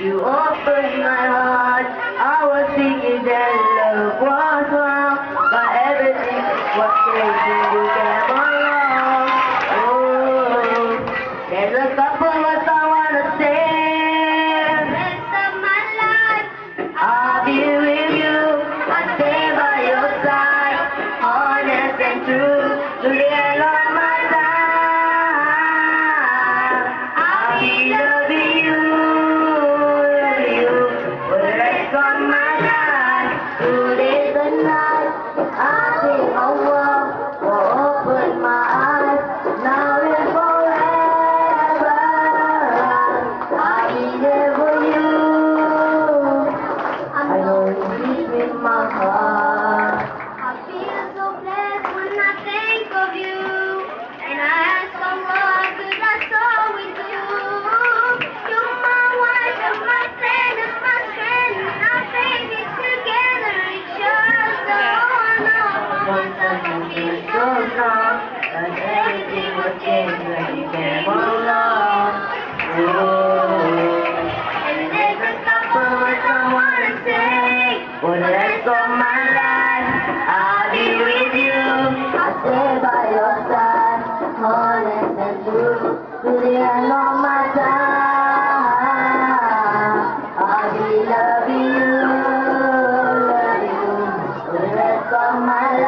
You opened my heart, I was thinking that love was wrong, but everything was crazy, you came along. Oh, there's a couple of everything And there's a couple I wanna say. For the rest of my life, I'll be with you. I'll by your side, to the end of my time. I'll be loving you, loving you, for the rest of my life.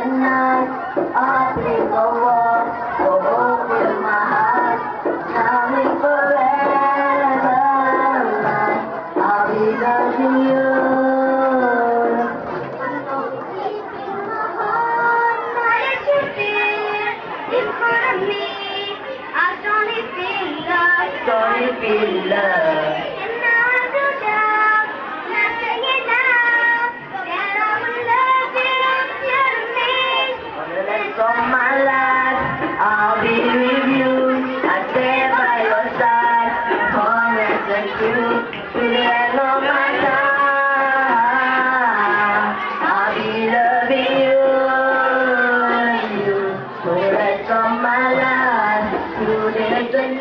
Through days and nights, I think of war, so open my heart. Now and forever, I'll be loving you. Don't feel love.